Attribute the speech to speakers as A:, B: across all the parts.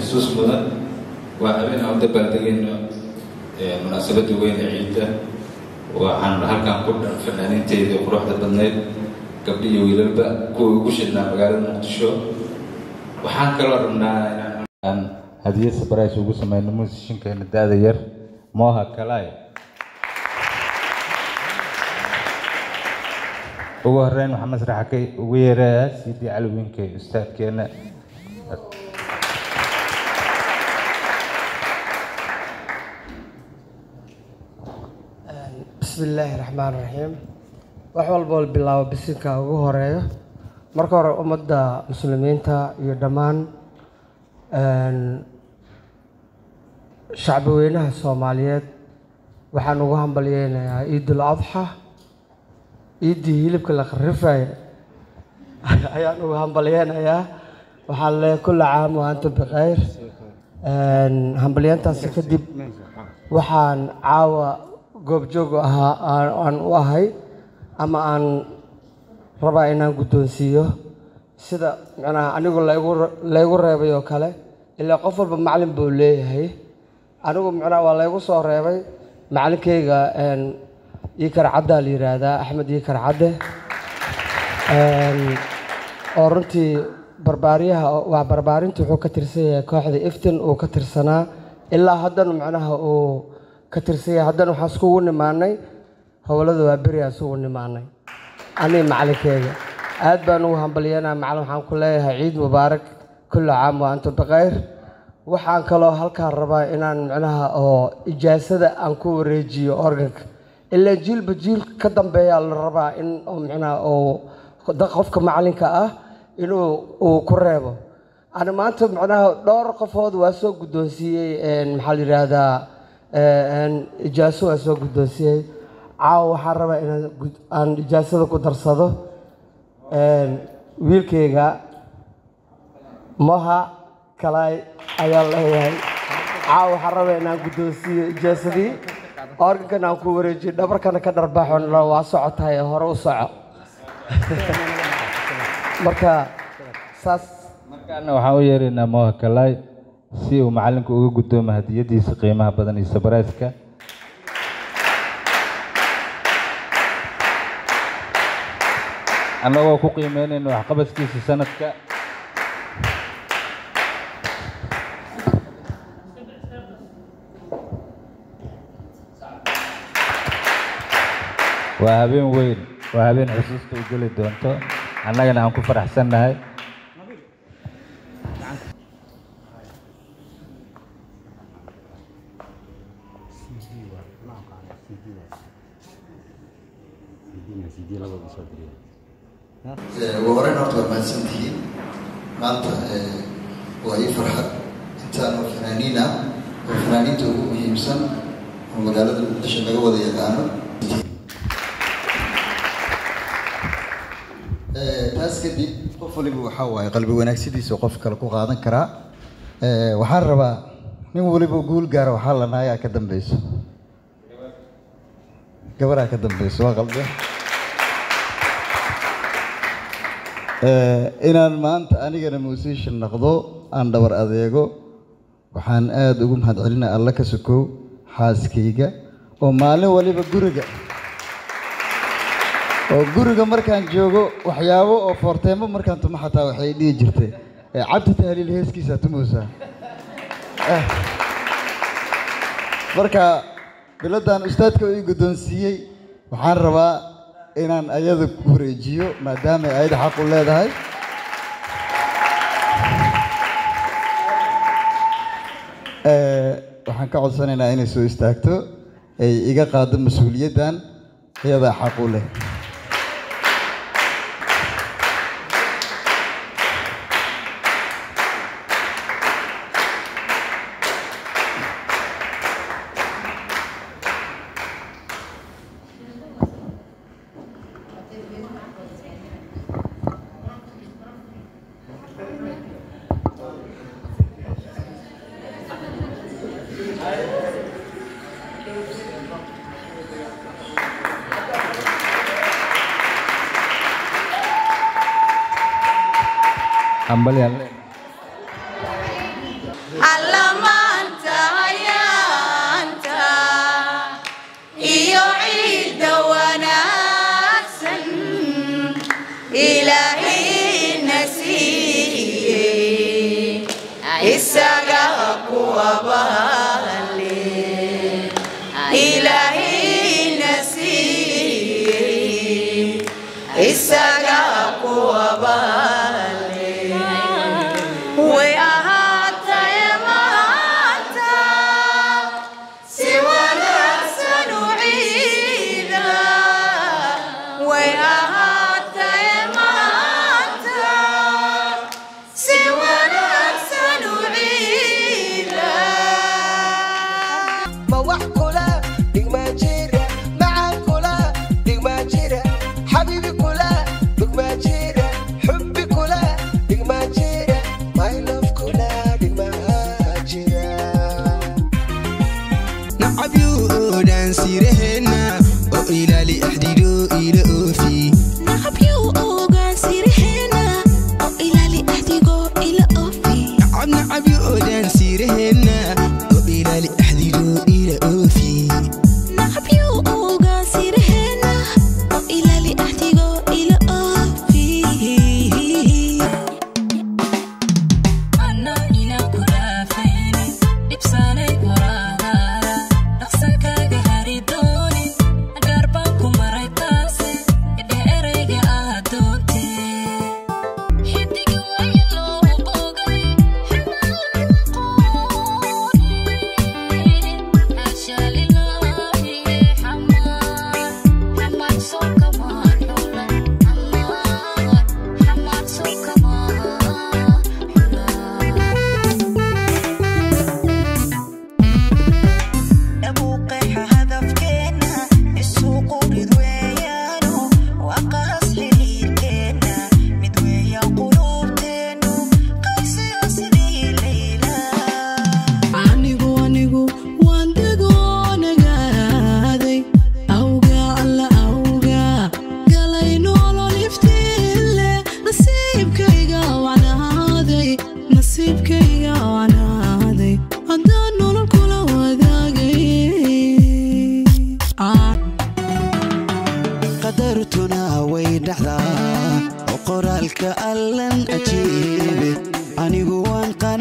A: xusuus mudan waa habeen aan u dabaaldegayno munaasabadda weyn ee ciidda. Waxaan halkan ku dhan fanaaniinteydii quruxda badnayd gabdhi iyo wiilalba kuwii ugu shidnaa magaalada muqdisho. Waxaan kaloo rabnaa inaan hadiye sabrais ugu sameyno muusishinkeena da-da yar moha kalay ugu horeyn waxaa masraxa ugu yeerayaa sidii caliwiinka ustaadkeena
B: bismi illaahi raxmaan raxiim wax walba ol bilaabo bisinka ugu horeeyo. Marka hore ummadda muslimiinta iyo dhammaan shacbi weynaha soomaaliyeed waxaan ugu hambalyeynayaa ciidul adxa. Ciiddii hilibka la kharifaya ayaan ugu hambalyeynayaa waxaan leeyahay kulla caam wa antum bikhayr. Hambalyeentaasi kadib waxaan caawa goobjoog aan u ahay ama aan rabaa inaan guddoonsiiyo. Sida macnaha anigu laygu reebay oo kale ilaa qof walba macalin buu leeyahay. Anigu macnaha waa laygu soo reebay. Macalinkeyga iikar caddaa la yidhaahdaa axmed iikar cadde. Oo runtii barbaariyaha waa barbaarinta wuxuu ka tirsan yahay kooxda iftin uu ka tirsanaa. Ilaa haddana macnaha uu ka tirsan yahay haddana waxaan iskugu nimaanay howlada waa beri aan isugu nimaanay. Aniga macalinkeega aad baan ugu hambalyanaa macalin waxaan ku leeyahay ciid mubaarak kulla caam wa antum bikhayr waxaan kaloo halkaan rabaa inaan macnaha oo ijaasada aan ku wareejiyo organka. Ilaa jiilba jiil ka dambeeyaa la rabaa in macnaha oo qofka macalinka ah inuu uu ku reebo. Ani maanta macnaha dhowr qofood waa soo guddoonsiiyey maxaa la yidhaahdaa ijaaso waa soo guddoonsiiyey. Caawa waxaan rabaa inaan aan ijaasada ku darsado. Wiilkeyga moha kalay ayaan leeyahay. Caawa waxaan rabaa inaan guddoonsiiyo ijaasadii. Organkan aan ku wareejiyo dhabarkana ka dharbaaxo waa socotahay. Hore u soco. Marka saas
A: markaana waxaan u yeeraynaa moha kalay si uu macalinku uga guddoomo hadiyadiisa qiimaha badan iyo sabarayska annagoo ku qiimeynayno waxqabadkiisa sanadka. Waa habeen weyn waa habeen xusuusta u geli doonto. Annagana aan ku faraxsannahay
C: ugu horeyn horta waa mahadsantihiin maanta waa ii farxad intaan oo fanaaniin ah oo fanaaniinta ugu muhiimsan oo magaalada muqdisho laga wada yaqaano taas kadib qof waliba waxaa waaye qalbi wanaagsidiisa qof kale ku qaadan karaa waxaan rabaa nin waliba guul gaara waxaa la naayaa ka dambeyso gabaraa ka dambeyso waa qalbi. Inaan maanta anigana musician noqdo aan dhabar adeego waxaan aada ugu mahad celinaa alla ka sokow xaaskayga oo maalin waliba guriga. Oo guriga markaan joogo waxyaabo oo foorteemo markaan tumo xataa waxay dhihi jirtay. Cabdi tahliil heeskiisa tumoosaa marka biladdan ustaadka ii guddoonsiiyey waxaan rabaa inaan ayada ku wareejiyo maadaama ay ayada xaq u leedahay. Waxaan ka codsanaynaa inay soo istaagto ay iga qaado mas'uuliyaddan iyadaa xaq u leh
D: അമ്പലി അല്ലേ Isaga kuwa ba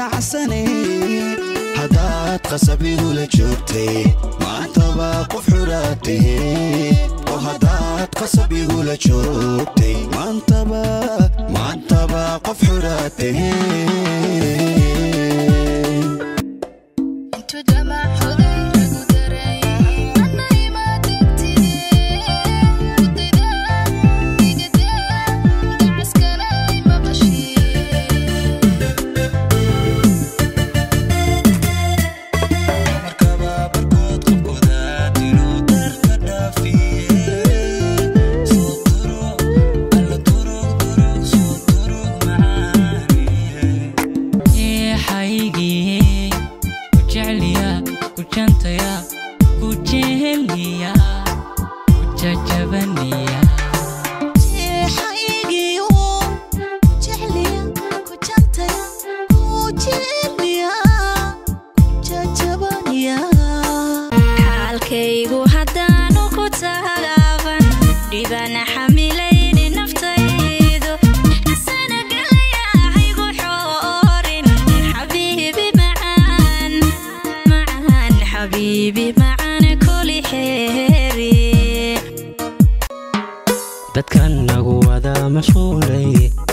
E: نعسني حضات قصبي ولك شرتي مع طبق وحراتي. وهضات
F: قصبي ولك شربتي مع طبق أنتو دمع حضرتي
G: qalbkaygu haddaanu ku talaaban dhibana xamilaynin naftaydu nasana galaya haygu xoorin xabiibi macaan macaan xabiibi macaan kuli xeeri
E: dadkan nagu wada mashquulay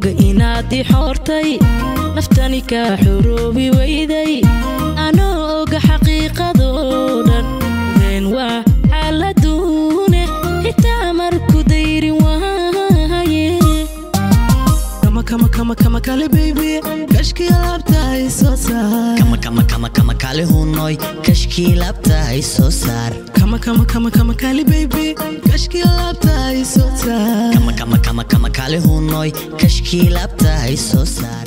H: oga inaad i xoortay naftani kaa xoroobi weyday anoo oga xaqiiqadoo dhan been waa xaaladuune xitaa marku dayrin wahaye kamakamakamakale baybi kashkii laabta hay soo saar
I: kamakamakamakale hunoy kashkii laabta hay soo saar
H: kashkii
I: laabta haysoo saar